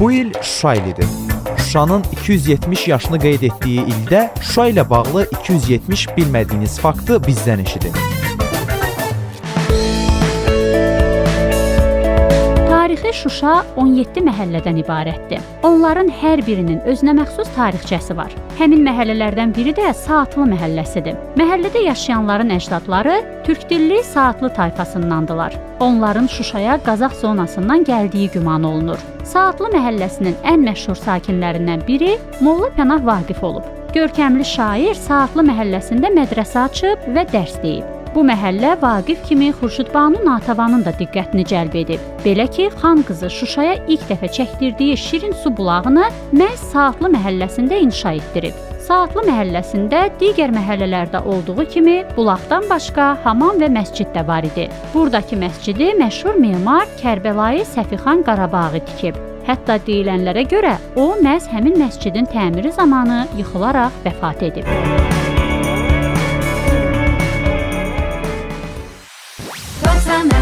Bu il Şuşa ilidir. Şuşanın 270 yaşını qeyd etdiyi ildə Şuşa ilə bağlı 270 bilmədiyiniz faktı bizdən eşidin. Tarixi Şuşa 17 məhəllədən ibarətdir. Onların hər birinin özünəməxsus tarixçəsi var. Həmin məhəllələrdən biri də Saatlı məhəlləsidir. Məhəllədə yaşayanların əcdadları türkdilli Saatlı tayfasındandılar. Onların Şuşaya Qazax zonasından gəldiyi güman olunur. Saatlı məhəlləsinin ən məşhur sakinlərindən biri Molla Pənah Vaqif olub. Görkəmli şair Saatlı məhəlləsində mədrəsə açıb və dərs deyib. Bu məhəllə Vaqif kimi Xurşudbanu Natavanın da diqqətini cəlb edib. Belə ki, xan qızı Şuşaya ilk dəfə çəkdirdiyi şirin su bulağını məhz Saatlı məhəlləsində inşa etdirib. Saatlı məhəlləsində digər məhəllələrdə olduğu kimi bulaqdan başqa hamam və məscid də var idi. Buradakı məscidi məşhur memar Kərbəlayı Səfixan Qarabağı tikib. Hətta deyilənlərə görə o məhz həmin məscidin təmiri zamanı yıxılaraq vəfat edib. Müzik